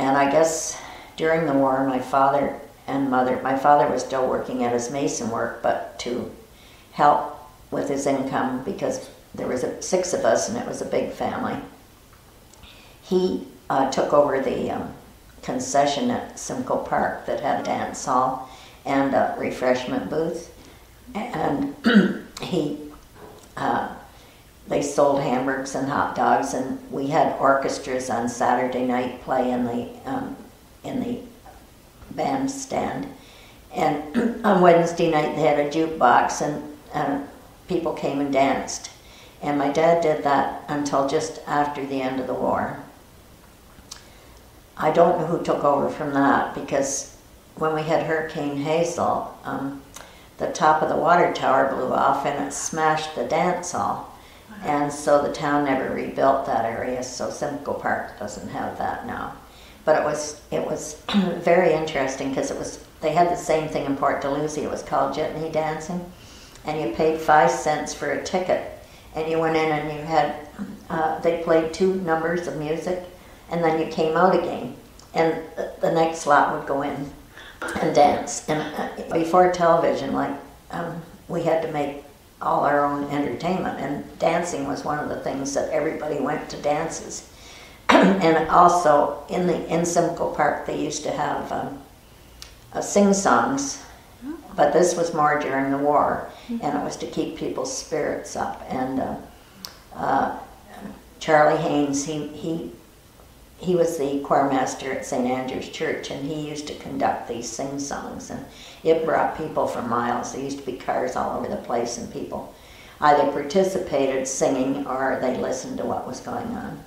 and I guess during the war, my father and mother, my father was still working at his mason work, but to help with his income because there was a, six of us and it was a big family. He uh, took over the um, concession at Simcoe Park that had a dance hall and a refreshment booth, and he they sold hamburgers and hot dogs, and we had orchestras on Saturday night play in the um, in the bandstand, and on Wednesday night they had a jukebox, and, and people came and danced, and my dad did that until just after the end of the war. I don't know who took over from that because when we had Hurricane Hazel, um, the top of the water tower blew off and it smashed the dance hall. And so the town never rebuilt that area, so Simcoe Park doesn't have that now. But it was it was very interesting because it was they had the same thing in Port Dalhousie. It was called jitney dancing, and you paid five cents for a ticket, and you went in and you had uh, they played two numbers of music, and then you came out again, and the next lot would go in and dance. And uh, before television, like um, we had to make all our own entertainment, and dancing was one of the things that everybody went to dances. and also in the in Simcoe Park, they used to have um, uh, sing songs, but this was more during the war, and it was to keep people's spirits up. And uh, uh, Charlie Haynes, he he he was the choir master at St. Andrew's Church, and he used to conduct these sing songs, and it brought people for miles. There used to be cars all over the place, and people either participated singing or they listened to what was going on.